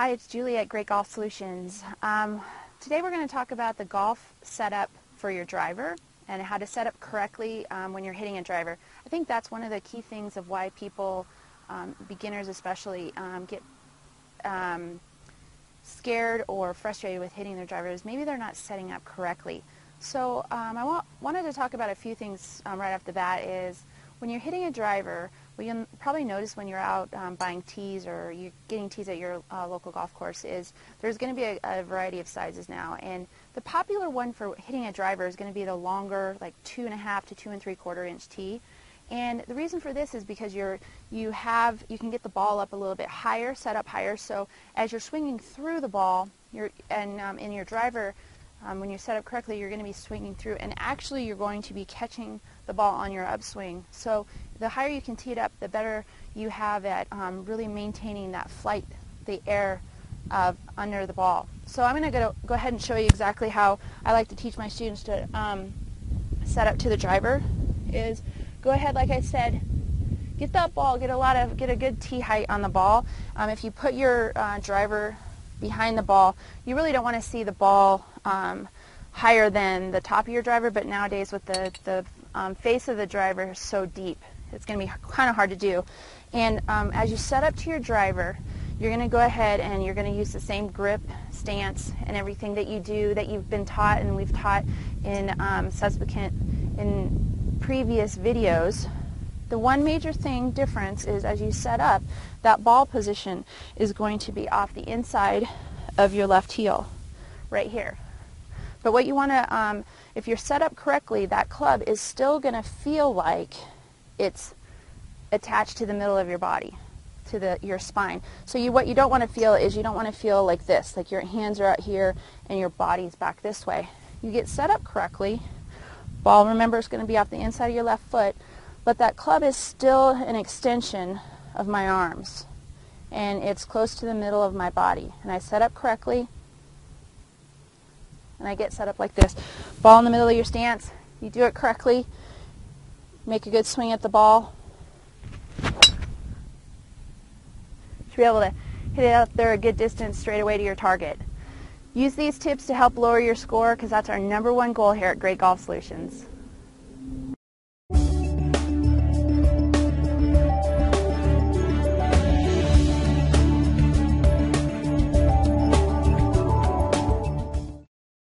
Hi, it's Julie at Great Golf Solutions. Um, today we're going to talk about the golf setup for your driver and how to set up correctly um, when you're hitting a driver. I think that's one of the key things of why people, um, beginners especially, um, get um, scared or frustrated with hitting their drivers. Maybe they're not setting up correctly. So um, I wa wanted to talk about a few things right off the bat is when you're hitting a driver, what you probably notice when you're out um, buying tees or you're getting tees at your uh, local golf course is there's going to be a, a, variety of sizes now. And the popular one for hitting a driver is going to be the longer, like two and a half to two and three quarter inch tee. And the reason for this is because you're, you have, you can get the ball up a little bit higher, set up higher. So as you're swinging through the ball, you're, and um, in your driver, um, when you set up correctly, you're going to be swinging through, and actually you're going to be catching the ball on your upswing. So the higher you can tee it up, the better you have at um, really maintaining that flight, the air of under the ball. So I'm going to go go ahead and show you exactly how I like to teach my students to um, set up to the driver. Is go ahead, like I said, get that ball, get a lot of, get a good tee height on the ball. Um, if you put your uh, driver behind the ball, you really don't want to see the ball um, higher than the top of your driver, but nowadays with the, the um, face of the driver is so deep, it's going to be kind of hard to do. And um, as you set up to your driver, you're going to go ahead and you're going to use the same grip, stance, and everything that you do that you've been taught and we've taught in um, in previous videos. The one major thing difference is as you set up, that ball position is going to be off the inside of your left heel, right here. But what you want to, um, if you're set up correctly, that club is still going to feel like it's attached to the middle of your body, to the your spine. So you, what you don't want to feel is you don't want to feel like this, like your hands are out here and your body's back this way. You get set up correctly. Ball, remember, is going to be off the inside of your left foot but that club is still an extension of my arms and it's close to the middle of my body and I set up correctly and I get set up like this. Ball in the middle of your stance. You do it correctly. Make a good swing at the ball. Should be able to hit it out there a good distance straight away to your target. Use these tips to help lower your score because that's our number one goal here at Great Golf Solutions